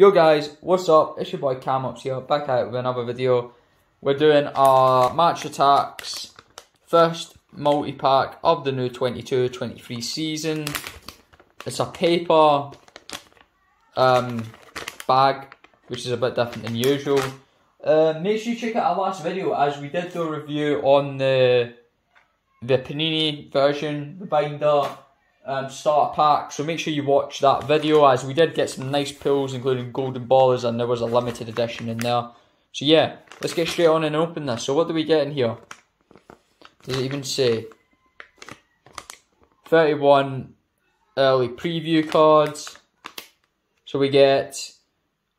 Yo guys, what's up? It's your boy Camops here, back out with another video. We're doing our Match Attax, first multi-pack of the new 22-23 season. It's a paper um, bag, which is a bit different than usual. Uh, make sure you check out our last video as we did do a review on the the Panini version, the binder um, pack. So make sure you watch that video as we did get some nice pulls, including golden ballers, and there was a limited edition in there. So yeah, let's get straight on and open this. So what do we get in here? Does it even say? 31 early preview cards. So we get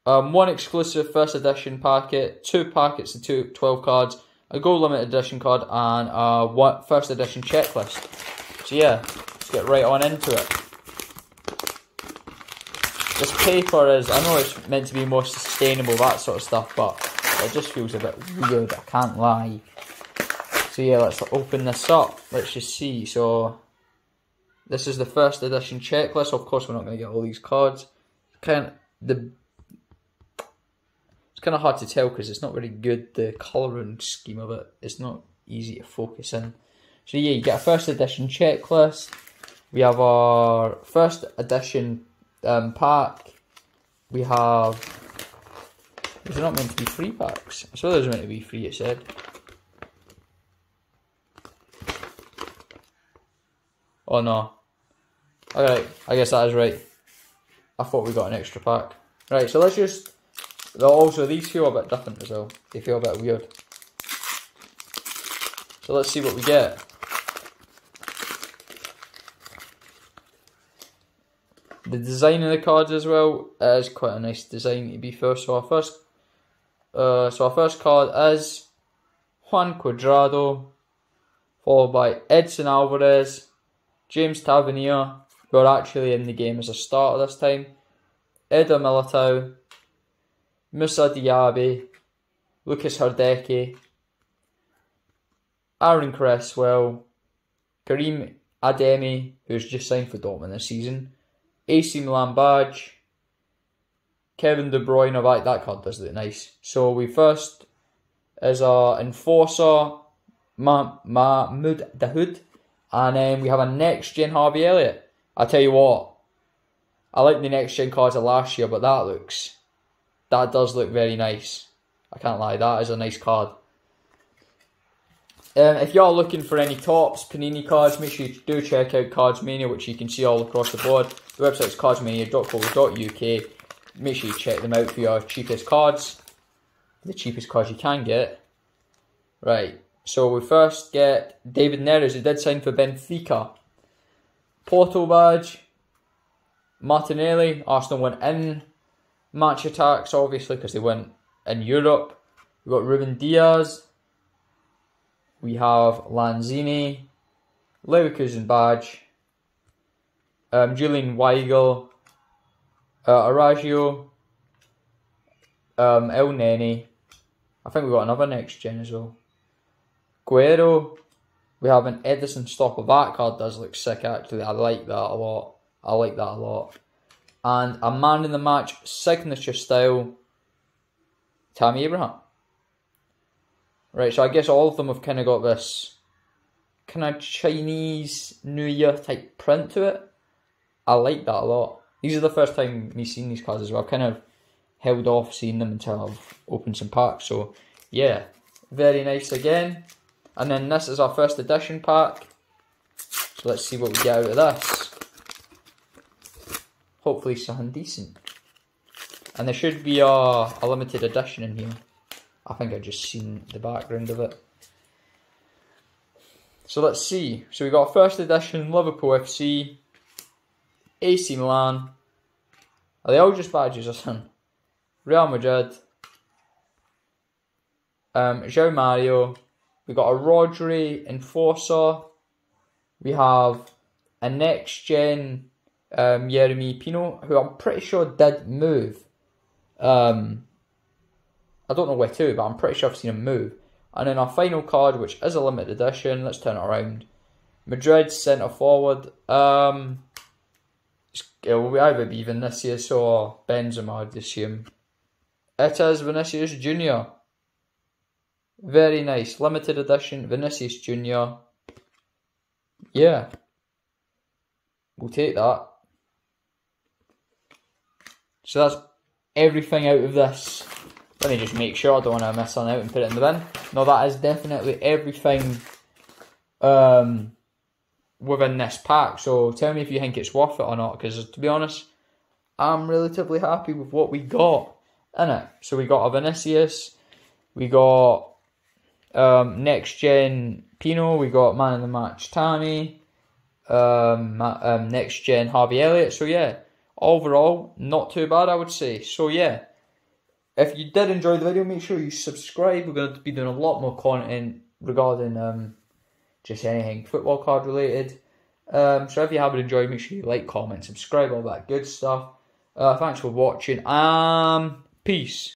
um, one exclusive first edition packet, two packets of two 12 cards, a gold limited edition card, and a one, first edition checklist. So yeah, get right on into it. This paper is, I know it's meant to be more sustainable, that sort of stuff, but it just feels a bit weird, I can't lie. So yeah, let's open this up. Let's just see. So this is the first edition checklist. Of course, we're not going to get all these cards. Kind the it's kind of hard to tell because it's not really good. The colouring scheme of it. It's not easy to focus in. So yeah, you get a first edition checklist. We have our first edition um, pack. We have. These are not meant to be free packs. I saw those meant to be free. It said. Oh no. Alright, I guess that is right. I thought we got an extra pack. Right, so let's just... Also, these feel a bit different as well. They feel a bit weird. So let's see what we get. The design of the cards as well is quite a nice design to be fair. So our first, uh, so our first card is Juan Cuadrado, followed by Edson Alvarez, James Tavernier, who are actually in the game as a starter this time, Eder Militao, Moussa Diaby, Lukas Hradecky, Aaron Cresswell, Karim Adeyemi, who's just signed for Dortmund this season, AC Milan badge, Kevin De Bruyne, oh, right, that card does look nice. So we first is our enforcer, Mahmoud Dahoud, and then we have a next gen Harvey Elliott. I tell you what, I like the next gen cards of last year, but that looks, that does look very nice. I can't lie, that is a nice card. Um, if you're looking for any Topps, Panini cards, make sure you do check out Cards Mania, which you can see all across the board. The website is cardsmania.co.uk. Make sure you check them out for your cheapest cards, the cheapest cards you can get. Right, so we first get David Neres, who did sign for Benfica. Porto badge. Martinelli, Arsenal went in. Match Attax, obviously, because they went in Europe. We've got Ruben Dias. We have Lanzini. Leverkusen badge. Um, Julian Weigl. Uh. Um, Elneny. I think we've got another next gen as well. Guerrero. We have an Edison stopper. That card does look sick actually. I like that a lot. I like that a lot. And a man in the match signature style. Tammy Abraham. Right, so I guess all of them have kind of got this kind of Chinese New Year type print to it. I like that a lot. These are the first time me seeing these cards as well. I've kind of held off seeing them until I've opened some packs. So yeah, very nice again. And then this is our first edition pack. So let's see what we get out of this. Hopefully something decent. And there should be a, a limited edition in here. I think I've just seen the background of it. So let's see. So we've got first edition Liverpool FC, AC Milan. Are they all just badges or something? Real Madrid. Um, João Mario, We've got a Rodri Enforcer. We have a next gen um, Yeremy Pino, who I'm pretty sure did move. Um, I don't know where to, but I'm pretty sure I've seen him move. And then our final card, which is a limited edition, let's turn it around. Madrid centre forward. Um, it will either be Vinicius or Benzema, I'd assume. It is Vinicius Junior. Very nice, limited edition Vinicius Junior. Yeah, we'll take that. So that's everything out of this. Let me just make sure I don't want to miss on out and put it in the bin. No, that is definitely everything um, within this pack. So tell me if you think it's worth it or not. Because to be honest, I'm relatively happy with what we got in it. So we got a Vinicius, we got um, next gen Pino, we got man of the match Tammy, um, um, next gen Harvey Elliott. So yeah, overall not too bad I would say. So yeah. If you did enjoy the video, make sure you subscribe. We're going to be doing a lot more content regarding um, just anything football card related. Um, so if you have enjoyed, make sure you like, comment, subscribe, all that good stuff. Uh, thanks for watching. Um, peace.